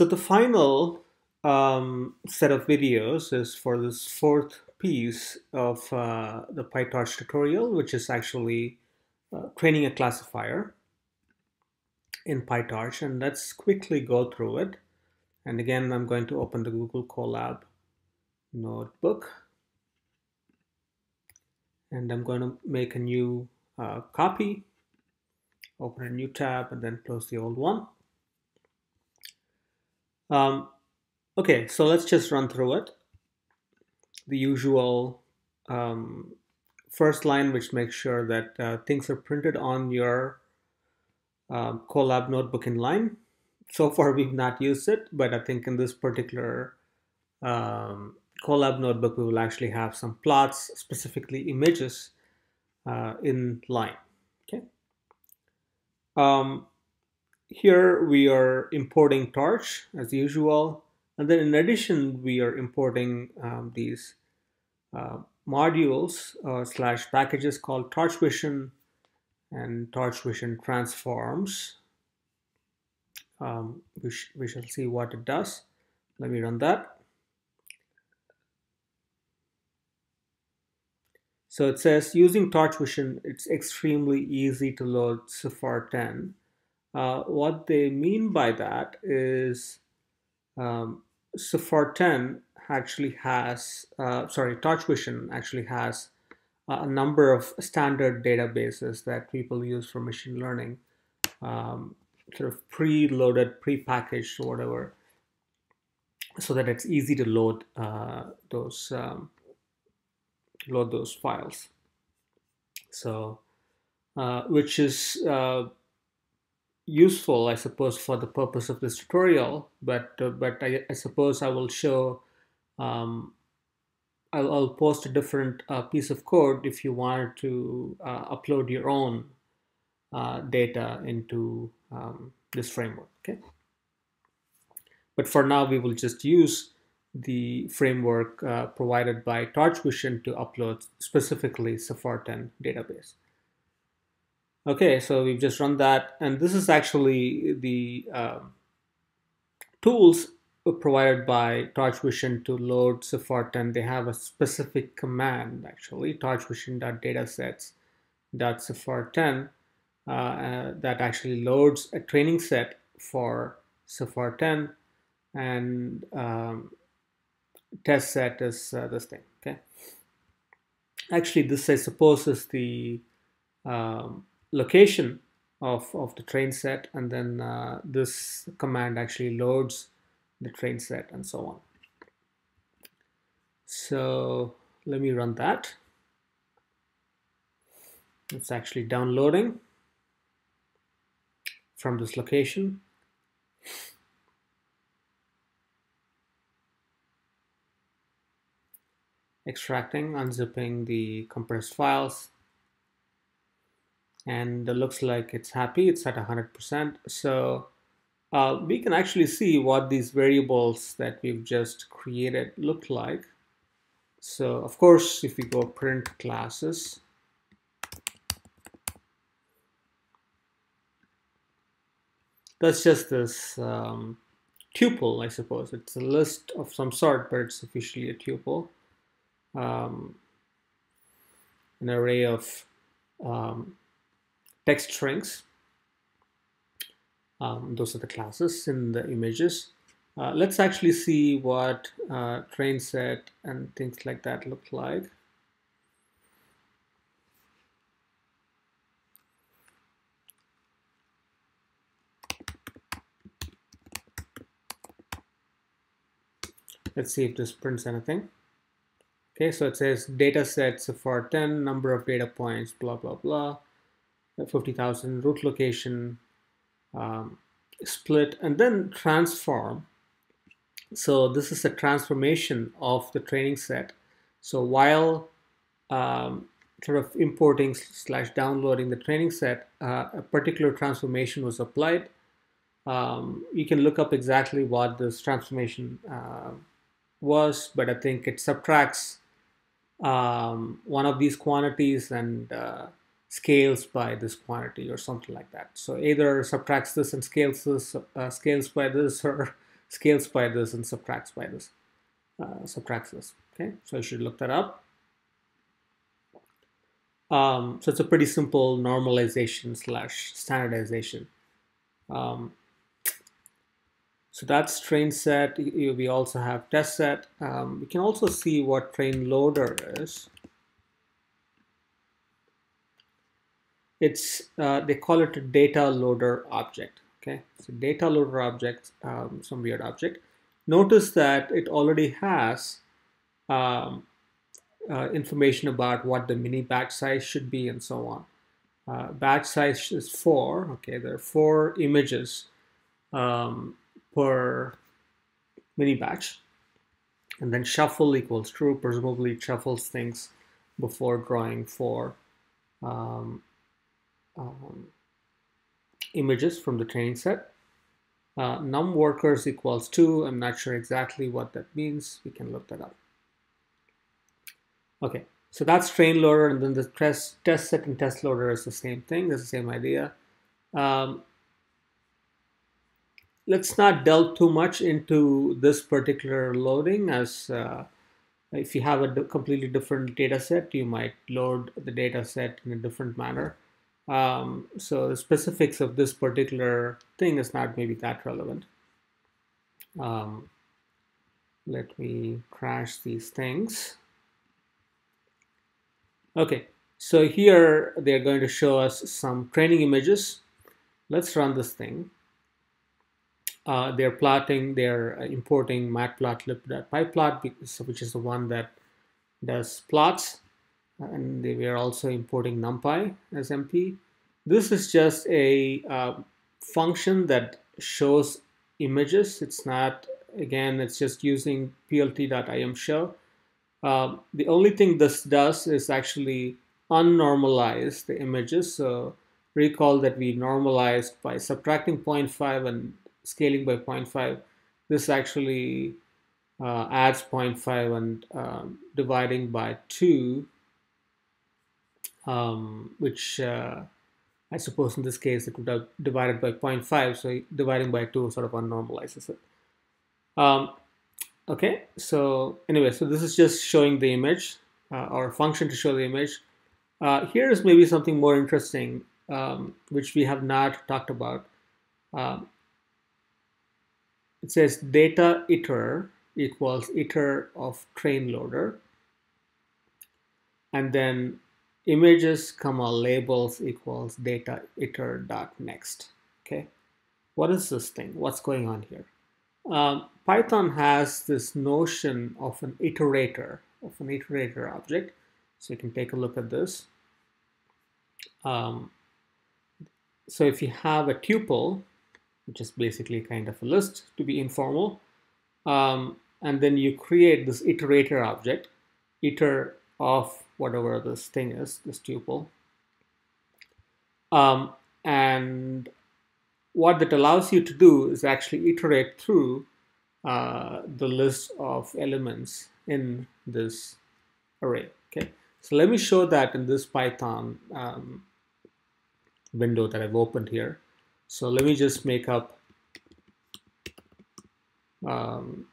So the final um, set of videos is for this fourth piece of uh, the PyTorch tutorial, which is actually uh, training a classifier in PyTorch. And let's quickly go through it. And again, I'm going to open the Google Colab notebook. And I'm going to make a new uh, copy, open a new tab, and then close the old one. Um, okay, so let's just run through it. The usual um, first line, which makes sure that uh, things are printed on your um, Colab notebook in line. So far, we've not used it, but I think in this particular um, Colab notebook, we will actually have some plots, specifically images, uh, in line. Okay. Um, here we are importing Torch as usual. And then in addition, we are importing um, these uh, modules uh, slash packages called Torch Vision and Torch Vision Transforms. Um, we, sh we shall see what it does. Let me run that. So it says using Torch Vision, it's extremely easy to load CIFAR 10 uh, what they mean by that is um, 10 actually has, uh, sorry, Torch Vision actually has a number of standard databases that people use for machine learning, um, sort of pre-loaded, pre-packaged, whatever, so that it's easy to load uh, those um, load those files. So, uh, which is uh, useful, I suppose, for the purpose of this tutorial. But uh, but I, I, suppose I will show. Um, I'll, I'll, post a different uh, piece of code if you wanted to uh, upload your own uh, data into um, this framework. Okay. But for now, we will just use the framework uh, provided by Torch Vision to upload specifically 10 database. Okay, so we've just run that, and this is actually the um, tools provided by Torch Vision to load CIFAR 10. They have a specific command actually, torchvision.datasets.cifar10 uh, uh, that actually loads a training set for CIFAR 10 and um, test set is uh, this thing. Okay, actually, this I suppose is the um, location of, of the train set and then uh, this command actually loads the train set and so on. So let me run that. It's actually downloading from this location. Extracting, unzipping the compressed files, and it looks like it's happy it's at 100% so uh, we can actually see what these variables that we've just created look like. So of course if we go print classes that's just this um, tuple I suppose. It's a list of some sort but it's officially a tuple. Um, an array of um, text strings. Um, those are the classes in the images. Uh, let's actually see what uh, train set and things like that look like. Let's see if this prints anything. Okay, so it says data sets for 10, number of data points, blah, blah, blah. 50,000 root location um, split and then transform. So this is a transformation of the training set. So while um, sort of importing slash downloading the training set, uh, a particular transformation was applied. Um, you can look up exactly what this transformation uh, was, but I think it subtracts um, one of these quantities and uh, scales by this quantity or something like that. So either subtracts this and scales this, uh, scales by this, or scales by this and subtracts by this, uh, subtracts this. Okay, so you should look that up. Um, so it's a pretty simple normalization slash standardization. Um, so that's train set. We also have test set. Um, we can also see what train loader is. It's uh, they call it a data loader object. Okay, so data loader object, um, some weird object. Notice that it already has um, uh, information about what the mini batch size should be and so on. Uh, batch size is four. Okay, there are four images um, per mini batch. And then shuffle equals true. Presumably shuffles things before drawing four um, um, images from the training set. Uh, num workers equals 2. I'm not sure exactly what that means. We can look that up. Okay, so that's train loader, and then the test, test set and test loader is the same thing. It's the same idea. Um, let's not delve too much into this particular loading as uh, if you have a completely different data set, you might load the data set in a different manner. Um, so the specifics of this particular thing is not maybe that relevant. Um, let me crash these things. Okay, so here they're going to show us some training images. Let's run this thing. Uh, they're plotting, they're importing matplotlib.pyplot, which is the one that does plots. And they are also importing numpy as NP. This is just a uh, function that shows images. It's not, again, it's just using plt.imshow. Uh, the only thing this does is actually unnormalize the images. So recall that we normalized by subtracting 0.5 and scaling by 0.5. This actually uh, adds 0.5 and um, dividing by 2, um, which uh, I suppose in this case it would have divided by 0.5. So dividing by 2 sort of unnormalizes it. Um, Okay, so anyway, so this is just showing the image uh, or function to show the image. Uh, here is maybe something more interesting, um, which we have not talked about. Um, it says data iter equals iter of train loader. And then images comma labels equals data iter dot next. Okay, what is this thing? What's going on here? Um, Python has this notion of an iterator, of an iterator object. So you can take a look at this. Um, so if you have a tuple, which is basically kind of a list to be informal, um, and then you create this iterator object, iter of whatever this thing is, this tuple. Um, and what that allows you to do is actually iterate through uh, the list of elements in this array. Okay, so let me show that in this Python um, window that I've opened here. So let me just make up um,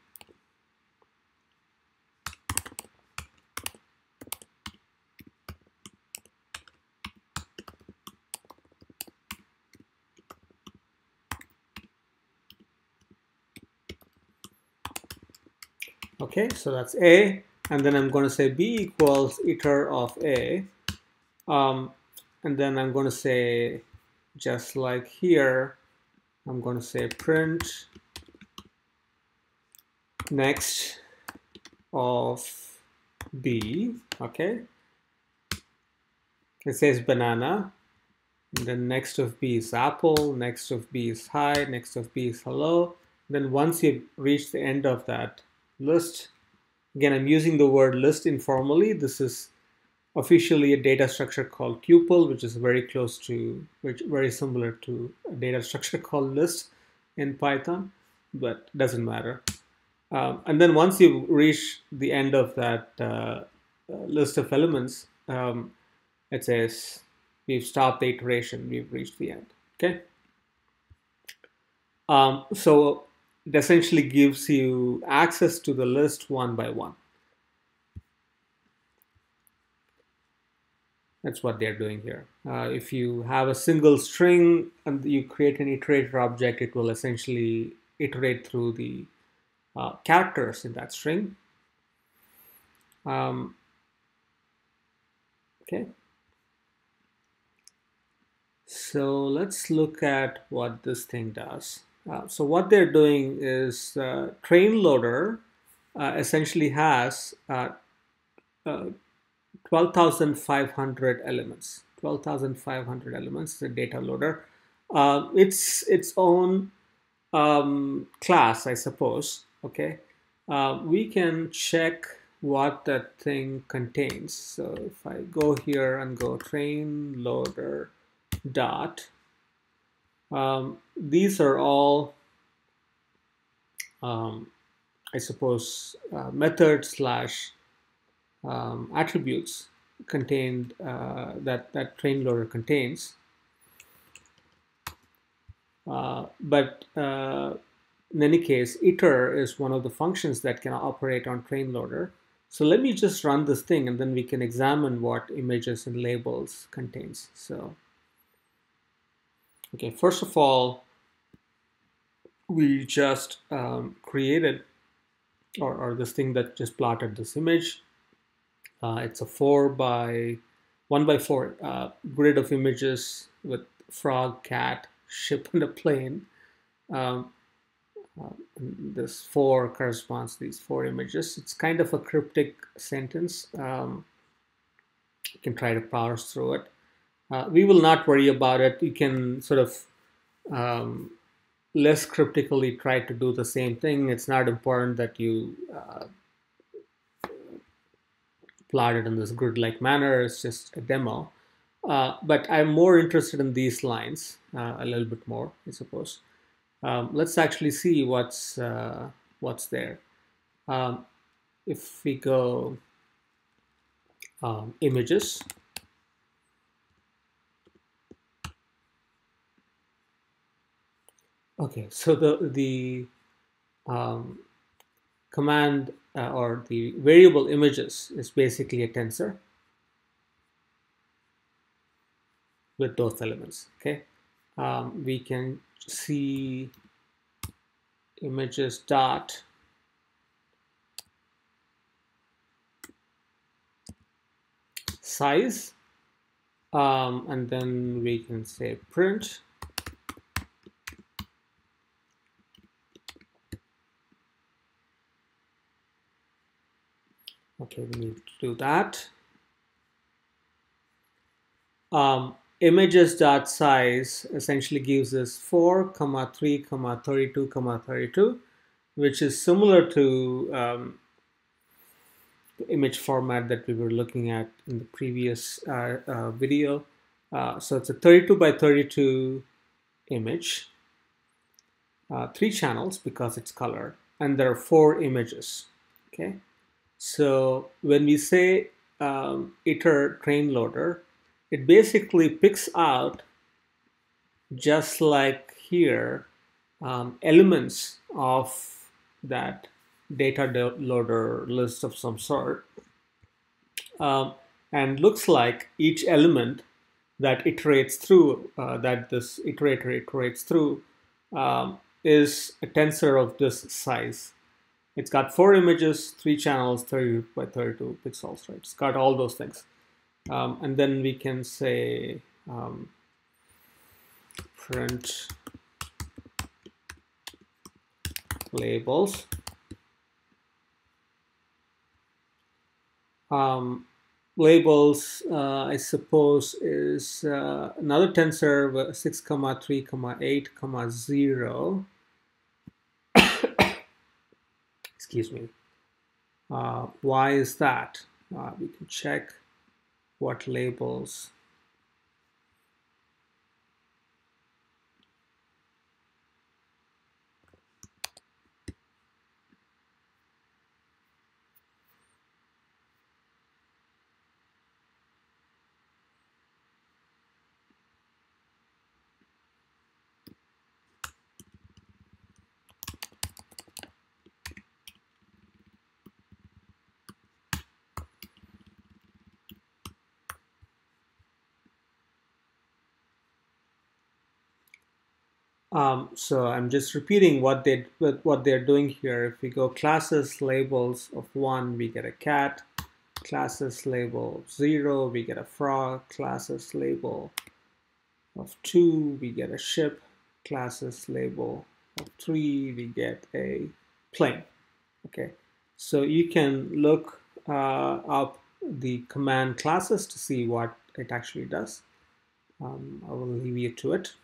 Okay, so that's A, and then I'm going to say B equals iter of A. Um, and then I'm going to say, just like here, I'm going to say print next of B, okay? It says banana, then next of B is apple, next of B is hi, next of B is hello. Then once you reach the end of that list. Again, I'm using the word list informally. This is officially a data structure called tuple, which is very close to, which very similar to a data structure called list in Python, but doesn't matter. Um, and then once you reach the end of that uh, uh, list of elements, um, it says we've stopped the iteration, we've reached the end. Okay. Um, so it essentially gives you access to the list one by one. That's what they're doing here. Uh, if you have a single string and you create an iterator object, it will essentially iterate through the uh, characters in that string. Um, okay. So let's look at what this thing does. Uh, so what they're doing is uh, train loader uh, essentially has uh, uh, 12,500 elements. 12,500 elements, the data loader. It's its own um, class, I suppose. Okay, we can check what that thing contains. So if I go here and go train loader dot, um, these are all, um, I suppose, uh, method slash um, attributes contained uh, that that train loader contains. Uh, but uh, in any case, iter is one of the functions that can operate on train loader. So let me just run this thing and then we can examine what images and labels contains. So, okay, first of all, we just um, created or, or this thing that just plotted this image uh, it's a four by one by four uh, grid of images with frog, cat, ship, and a plane. Um, uh, this four corresponds to these four images. It's kind of a cryptic sentence. Um, you can try to parse through it. Uh, we will not worry about it. You can sort of um, less cryptically try to do the same thing. It's not important that you uh, it in this grid-like manner. It's just a demo. Uh, but I'm more interested in these lines uh, a little bit more, I suppose. Um, let's actually see what's uh, what's there. Um, if we go um, images, okay, so the the um, command uh, or the variable images is basically a tensor with those elements okay? Um, we can see images dot size um, and then we can say print Okay, we need to do that. Um, images dot size essentially gives us 4 comma 3 comma 32 comma 32 which is similar to um, the image format that we were looking at in the previous uh, uh, video. Uh, so it's a 32 by 32 image. Uh, three channels because it's color and there are four images okay so when we say um, iter train loader, it basically picks out, just like here, um, elements of that data loader list of some sort. Um, and looks like each element that iterates through, uh, that this iterator iterates through, um, is a tensor of this size. It's got four images, three channels, 30 by 32 pixels, right? It's got all those things. Um, and then we can say um, print labels. Um, labels, uh, I suppose, is uh, another tensor 6 comma 3 comma 8 comma 0 excuse me. Uh, why is that? Uh, we can check what labels Um, so I'm just repeating what they what they're doing here. If we go classes labels of one, we get a cat. Classes label zero, we get a frog. Classes label of two, we get a ship. Classes label of three, we get a plane. Okay, so you can look uh, up the command classes to see what it actually does. Um, I will leave you to it.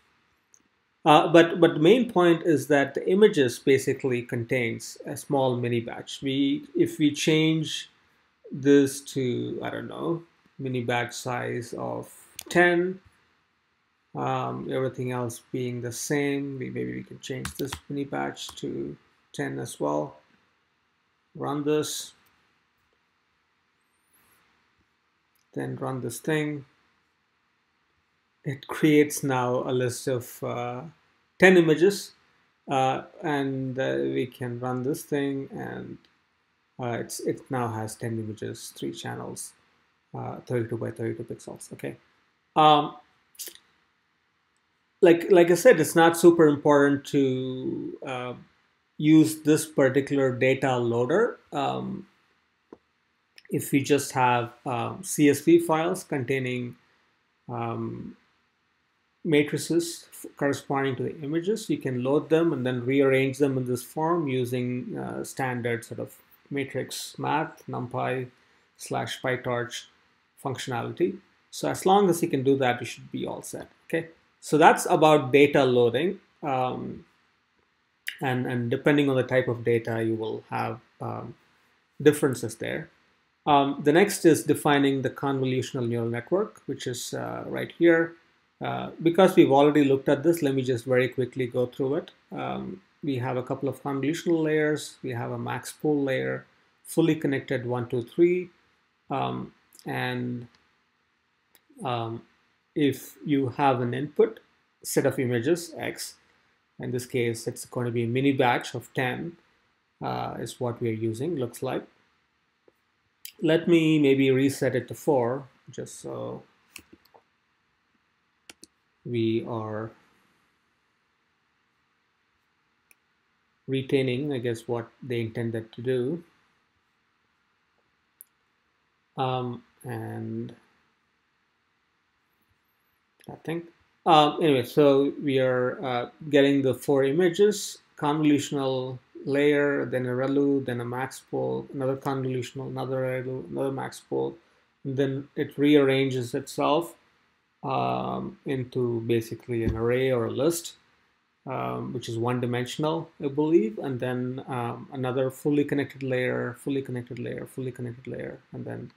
Uh, but but the main point is that the images basically contains a small mini batch. We if we change this to I don't know mini batch size of 10, um, everything else being the same, we, maybe we can change this mini batch to 10 as well. Run this, then run this thing it creates now a list of uh, 10 images uh, and uh, we can run this thing and uh, it's it now has 10 images three channels uh, 32 by 32 pixels okay. Um, like like I said it's not super important to uh, use this particular data loader um, if we just have um, CSV files containing um, matrices corresponding to the images. You can load them and then rearrange them in this form using uh, standard sort of matrix math, NumPy slash PyTorch functionality. So as long as you can do that, you should be all set. Okay, so that's about data loading. Um, and, and depending on the type of data, you will have um, differences there. Um, the next is defining the convolutional neural network, which is uh, right here. Uh, because we've already looked at this, let me just very quickly go through it. Um, we have a couple of convolutional layers. We have a max pool layer, fully connected one, two, three. Um, and um, if you have an input set of images, X, in this case, it's going to be a mini batch of 10 uh, is what we are using, looks like. Let me maybe reset it to 4, just so we are retaining, I guess, what they intended to do. Um, and I think, um, anyway, so we are uh, getting the four images, convolutional layer, then a ReLU, then a max pool, another convolutional, another ReLU, another max pool, and then it rearranges itself um, into basically an array or a list, um, which is one dimensional, I believe, and then um, another fully connected layer, fully connected layer, fully connected layer, and then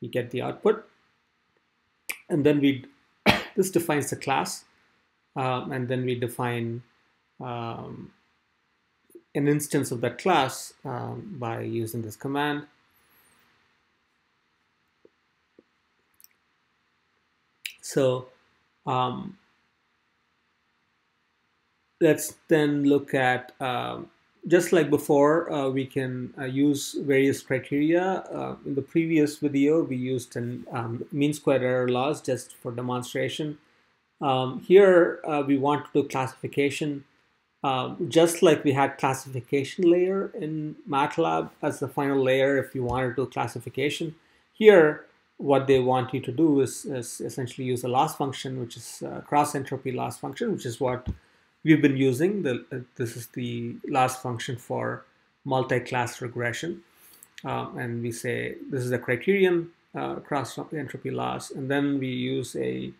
you get the output. And then we, this defines the class, um, and then we define um, an instance of that class um, by using this command. So um, let's then look at, um, just like before, uh, we can uh, use various criteria. Uh, in the previous video, we used an um, mean square error loss just for demonstration. Um, here, uh, we want to do classification um, just like we had classification layer in MATLAB as the final layer if you wanted to do classification. Here, what they want you to do is, is essentially use a loss function, which is cross entropy loss function, which is what we've been using. The, uh, this is the loss function for multi-class regression. Uh, and we say this is a criterion uh, cross entropy loss. And then we use a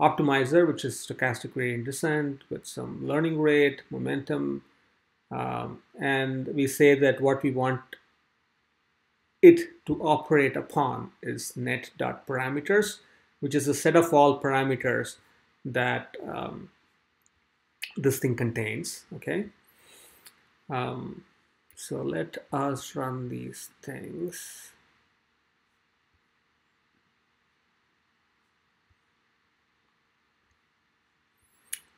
optimizer, which is stochastic gradient descent with some learning rate, momentum. Um, and we say that what we want it to operate upon is net dot parameters, which is a set of all parameters that um, this thing contains. Okay. Um, so let us run these things.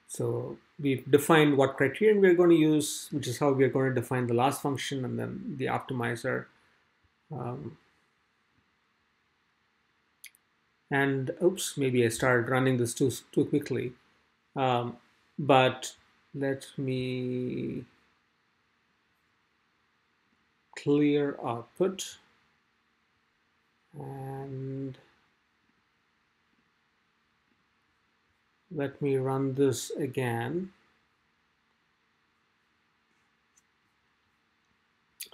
So we've defined what criterion we're going to use, which is how we're going to define the loss function and then the optimizer um, and oops, maybe I started running this too, too quickly. Um, but let me clear output and let me run this again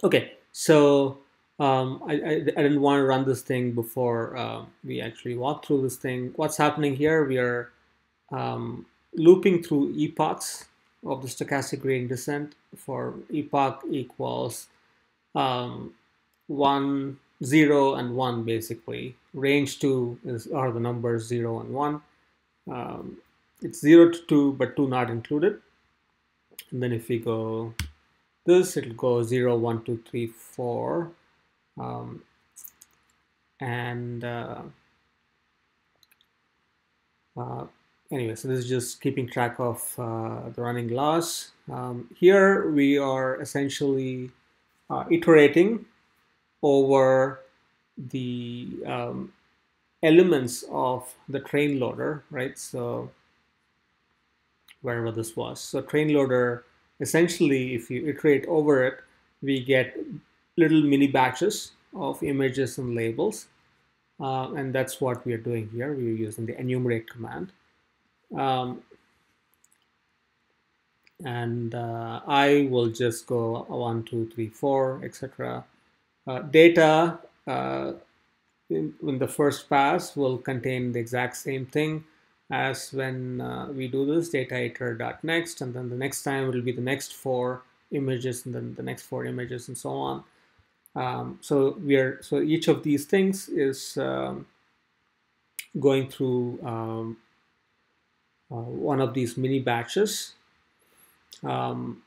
okay so um, I, I, I, didn't want to run this thing before uh, we actually walk through this thing what's happening here we are um, looping through epochs of the stochastic gradient descent for epoch equals um, 1, 0, and 1 basically. Range 2 is are the numbers 0 and 1. Um, it's 0 to 2, but 2 not included. And then if we go this, it'll go 0, 1, 2, 3, 4. Um, and uh, uh, anyway, so this is just keeping track of uh, the running loss. Um, here we are essentially uh, iterating over the um, elements of the train loader, right? So wherever this was. So train loader, essentially, if you iterate over it, we get little mini batches of images and labels. Uh, and that's what we are doing here. We're using the enumerate command. Um, and uh, I will just go one, two, three, four, etc. Uh, data uh, in, in, the first pass will contain the exact same thing as when uh, we do this data iter dot next, and then the next time it will be the next four images, and then the next four images, and so on. Um, so we are so each of these things is um, going through um, uh, one of these mini batches um,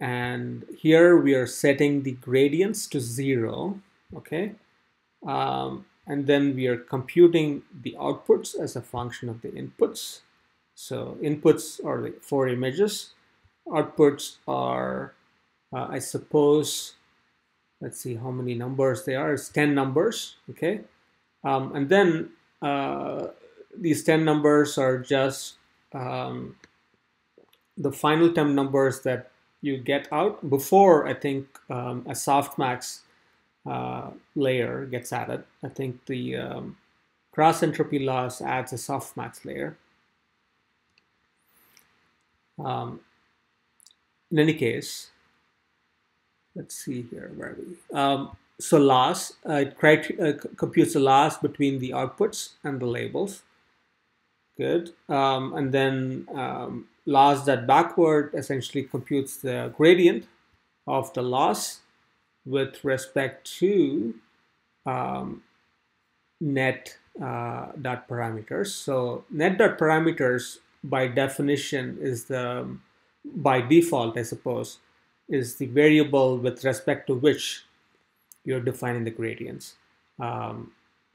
and here we are setting the gradients to zero, okay? Um, and then we are computing the outputs as a function of the inputs. So inputs are the four images. Outputs are, uh, I suppose, let's see how many numbers they are. It's 10 numbers, okay? Um, and then uh, these 10 numbers are just um, the final temp numbers that you get out before I think um, a softmax uh, layer gets added. I think the um, cross entropy loss adds a softmax layer. Um, in any case, let's see here where we. Um, so loss, uh, it uh, computes the loss between the outputs and the labels. Good. Um, and then um, loss that backward essentially computes the gradient of the loss with respect to um, net uh, dot parameters. So net dot parameters by definition is the by default I suppose is the variable with respect to which you're defining the gradients. Um,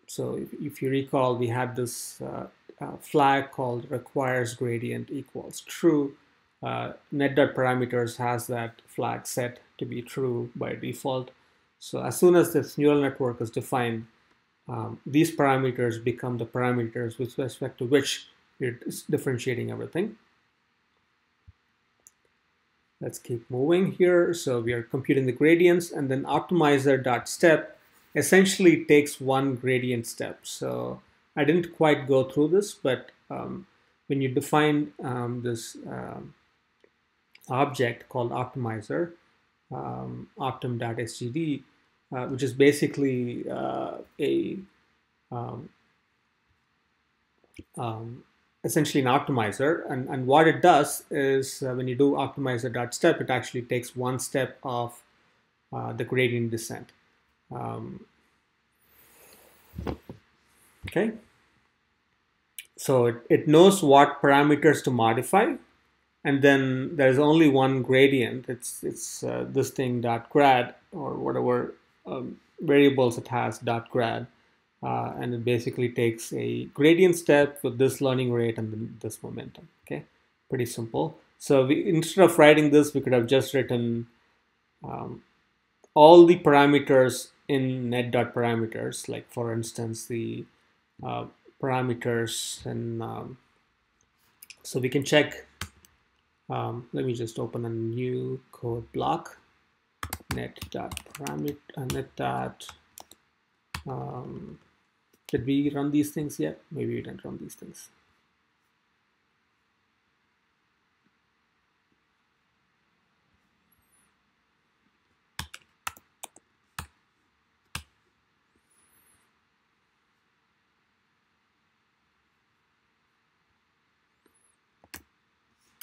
so if, if, you recall, we had this uh, uh, flag called requires gradient equals true. Uh, net.parameters has that flag set to be true by default. So as soon as this neural network is defined, um, these parameters become the parameters with respect to which you're differentiating everything. Let's keep moving here. So we are computing the gradients and then optimizer.step essentially takes one gradient step. So I didn't quite go through this, but um, when you define um, this um, object called optimizer, um, optim.SGD, uh, which is basically uh, a um, um, essentially an optimizer. And, and what it does is uh, when you do optimizer.step, it actually takes one step of uh, the gradient descent. Um, okay. So it, it knows what parameters to modify, and then there's only one gradient. It's it's uh, this thing dot grad or whatever um, variables it has dot grad, uh, and it basically takes a gradient step with this learning rate and this momentum. Okay, pretty simple. So we, instead of writing this, we could have just written um, all the parameters in net dot parameters. Like for instance, the uh, parameters and um, so we can check Um, let me just open a new code block. Net dot parameter uh, net dot. Um, did we run these things yet? Maybe we didn't run these things.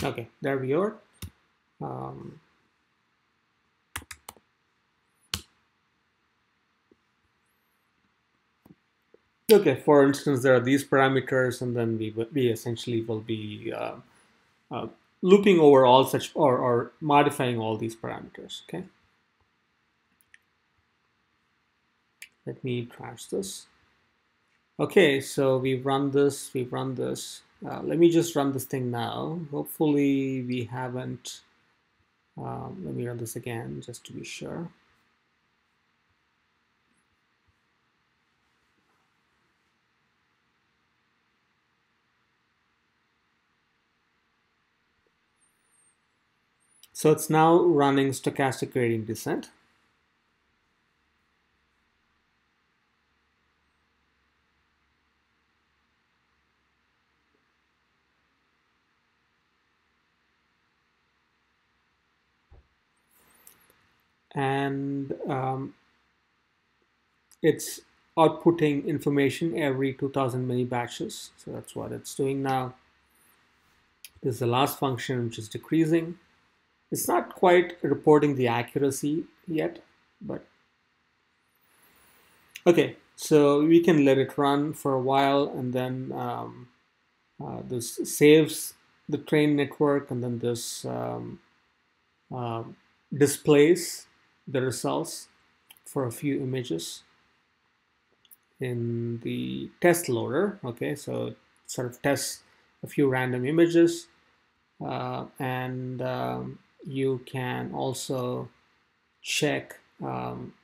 Okay, there we are. Um, okay, for instance, there are these parameters, and then we, we essentially will be uh, uh, looping over all such or, or modifying all these parameters. Okay. Let me trash this. Okay, so we've run this, we've run this. Uh, let me just run this thing now. Hopefully we haven't, um, let me run this again just to be sure. So it's now running stochastic gradient descent. and um, it's outputting information every 2000 mini batches. So that's what it's doing now. This is the loss function, which is decreasing. It's not quite reporting the accuracy yet, but okay. So we can let it run for a while, and then um, uh, this saves the train network, and then this um, uh, displays the results for a few images in the test loader. Okay, so sort of test a few random images uh, and um, you can also check um,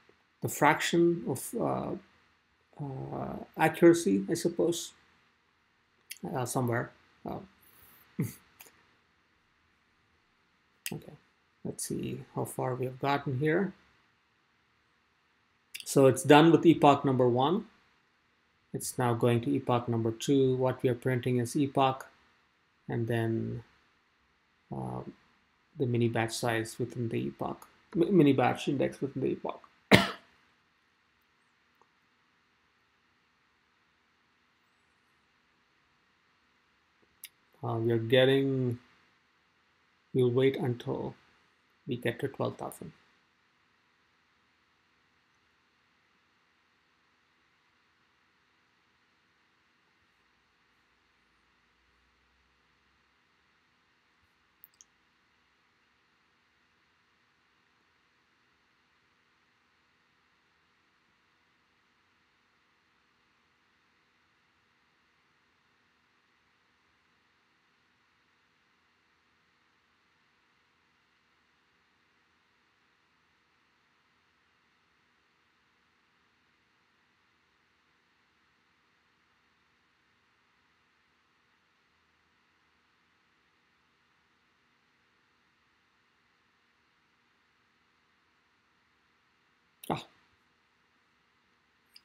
the fraction of uh, uh, accuracy, I suppose, uh, somewhere. Uh, okay. Let's see how far we have gotten here. So it's done with epoch number one. It's now going to epoch number two. What we are printing is epoch and then uh, the mini batch size within the epoch, mini batch index within the epoch. uh, we are getting, we'll wait until we get to 12,000.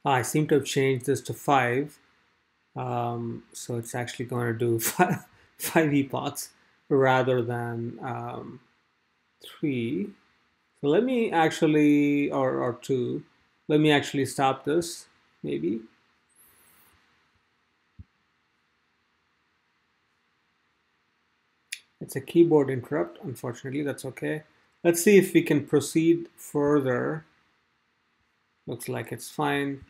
I seem to have changed this to 5. Um, so it's actually going to do five, five epochs rather than um, 3. So let me actually, or, or 2, let me actually stop this, maybe. It's a keyboard interrupt, unfortunately, that's okay. Let's see if we can proceed further Looks like it's fine.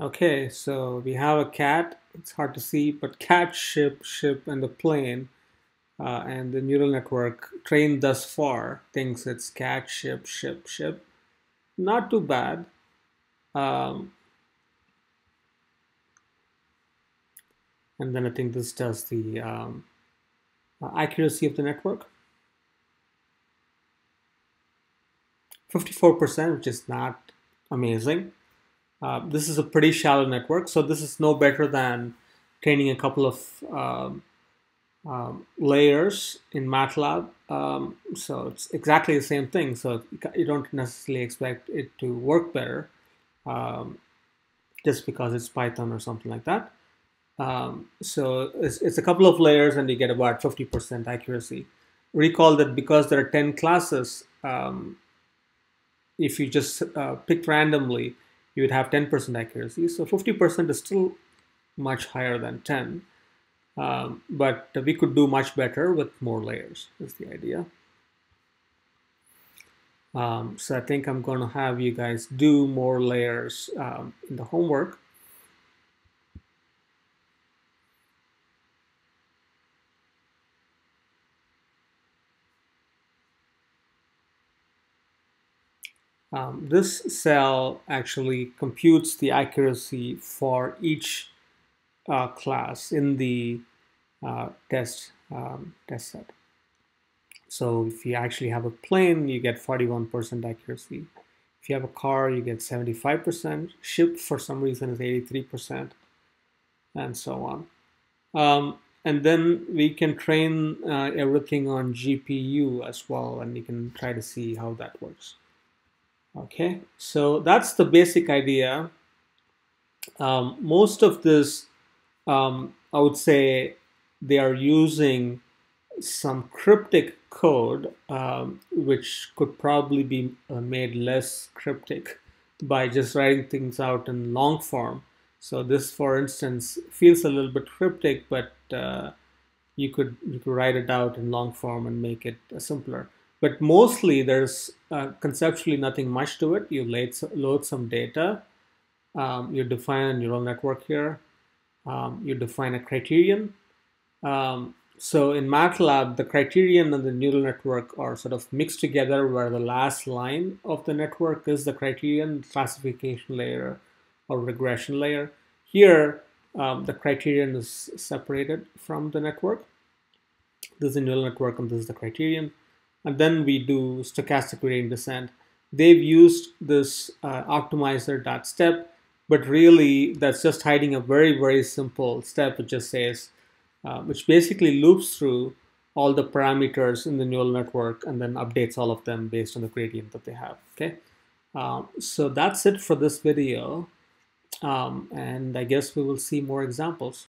Okay, so we have a cat. It's hard to see, but cat, ship, ship, and the plane. Uh, and the neural network trained thus far thinks it's cat, ship, ship, ship not too bad. Um, and then I think this does the um, uh, accuracy of the network. 54%, which is not amazing. Uh, this is a pretty shallow network, so this is no better than training a couple of um, um, layers in MATLAB. Um, so it's exactly the same thing. So you don't necessarily expect it to work better um, just because it's Python or something like that. Um, so it's, it's a couple of layers and you get about 50% accuracy. Recall that because there are 10 classes, um, if you just uh, picked randomly, you would have 10% accuracy. So 50% is still much higher than 10. Um, but we could do much better with more layers is the idea. Um, so I think I'm going to have you guys do more layers um, in the homework. Um, this cell actually computes the accuracy for each uh, class in the test um, test set. So if you actually have a plane, you get 41% accuracy. If you have a car, you get 75%. Ship, for some reason, is 83%, and so on. Um, and then we can train uh, everything on GPU as well, and you can try to see how that works. Okay, so that's the basic idea. Um, most of this um, I would say they are using some cryptic code, um, which could probably be uh, made less cryptic by just writing things out in long form. So this, for instance, feels a little bit cryptic, but uh, you could you could write it out in long form and make it uh, simpler. But mostly, there's uh, conceptually nothing much to it. You load, load some data, um, you define a neural network here, um, you define a criterion. Um, so in MATLAB, the criterion and the neural network are sort of mixed together where the last line of the network is the criterion classification layer or regression layer. Here, um, the criterion is separated from the network. This is the neural network and this is the criterion. And then we do stochastic gradient descent. They've used this uh, optimizer.step but really that's just hiding a very, very simple step which just says, uh, which basically loops through all the parameters in the neural network and then updates all of them based on the gradient that they have, okay? Um, so that's it for this video. Um, and I guess we will see more examples.